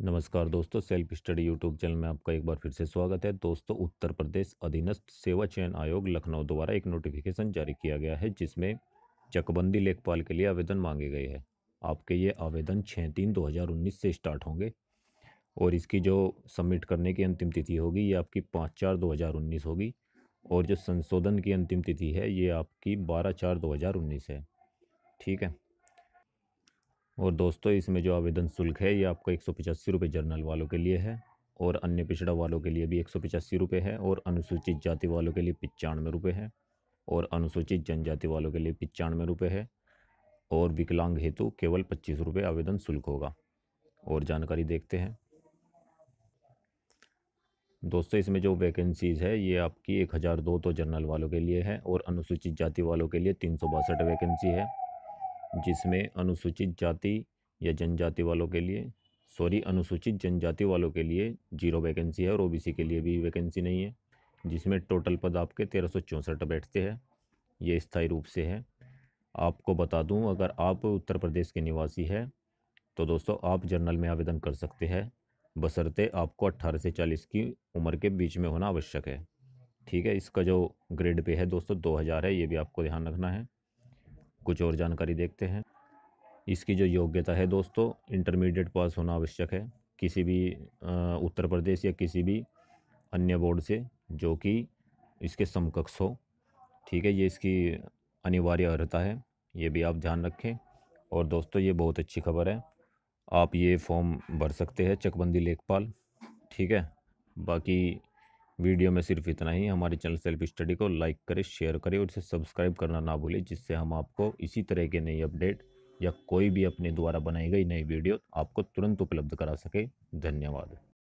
नमस्कार दोस्तों, self study YouTube channel में आपका एक बार फिर से स्वागत है। दोस्तों, उत्तर प्रदेश अधीनस्थ सेवा चयन आयोग लखनऊ द्वारा एक नोटिफिकेशन जारी किया गया है, जिसमें चकबंदी लेखपाल के लिए आवेदन मांगे गए हैं। आपके ये आवेदन छः तीन दो हज़ार उन्नीस से स्टार्ट होंगे और इसकी जो सबमिट करने की अंतिम तिथि होगी, ये आपकी पाँच चार दो हज़ार उन्नीस होगी और जो संशोधन की अंतिम तिथि है, ये आपकी बारह चार दो हज़ार उन्नीस है। ठीक है? और दोस्तों, इसमें जो आवेदन शुल्क है, ये आपका एक सौ जर्नल वालों के लिए है और अन्य पिछड़ा वालों के लिए भी एक सौ है और अनुसूचित जाति वालों के लिए पचानवे रुपये है और अनुसूचित जनजाति वालों के लिए पचानवे रुपये है और विकलांग हेतु केवल पच्चीस रुपये आवेदन शुल्क होगा। और जानकारी देखते हैं। दोस्तों, इसमें जो वैकेंसीज़ है, ये आपकी एक हज़ार दो तो जनरल वालों के लिए है और अनुसूचित जाति वालों के लिए तीन सौ बासठ वैकेंसी है। जिसमें अनुसूचित जाति या जनजाति वालों के लिए, सॉरी, अनुसूचित जनजाति वालों के लिए ज़ीरो वैकेंसी है और ओबीसी के लिए भी वैकेंसी नहीं है, जिसमें टोटल पद आपके तेरह सौ चौंसठ बैठते हैं। ये स्थायी रूप से है। आपको बता दूँ, अगर आप उत्तर प्रदेश के निवासी है तो दोस्तों, आप जर्नल में आवेदन कर सकते हैं। बसरते आपको 18 से 40 की उम्र के बीच में होना आवश्यक है। ठीक है, इसका जो ग्रेड पे है दोस्तों 2000 है, ये भी आपको ध्यान रखना है। कुछ और जानकारी देखते हैं। इसकी जो योग्यता है दोस्तों इंटरमीडिएट पास होना आवश्यक है। किसी भी उत्तर प्रदेश या किसी भी अन्य बोर्ड से जो कि इसके समकक्ष हो। ठीक है, ये इसकी अनिवार्य अर्हता है, ये भी आप ध्यान रखें। और दोस्तों, ये बहुत अच्छी खबर है। आप ये फॉर्म भर सकते हैं चकबंदी लेखपाल। ठीक है, बाकी वीडियो में सिर्फ़ इतना ही। हमारे चैनल सेल्फ स्टडी को लाइक करें, शेयर करें और इसे सब्सक्राइब करना ना भूलें, जिससे हम आपको इसी तरह के नई अपडेट या कोई भी अपने द्वारा बनाई गई नई वीडियो आपको तुरंत उपलब्ध करा सके। धन्यवाद।